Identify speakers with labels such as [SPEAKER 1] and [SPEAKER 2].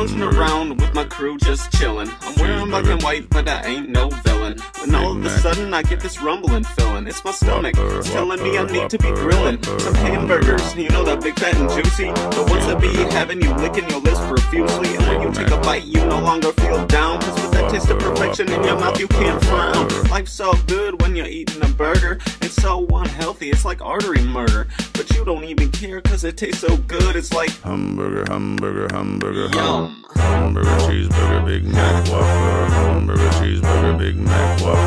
[SPEAKER 1] lounging around with my crew just chillin'. I'm wearing black and white, but I ain't no villain. When all of a sudden I get this rumbling feeling. It's my stomach. It's telling me I need to be grilling some hamburgers. You know that big fat and juicy. The ones that be having you licking your lips profusely. And when you take a bite, you no longer feel down. Cause taste of perfection in your mouth, you can't frown. Life's so good when you're eating a burger. It's so unhealthy, it's like artery murder. But you don't even care cause it tastes so good. It's like
[SPEAKER 2] hamburger, hamburger, hamburger,
[SPEAKER 1] Yum.
[SPEAKER 2] hamburger, cheeseburger, Big Mac, Whopper, hamburger, cheeseburger, Big Mac, Whopper,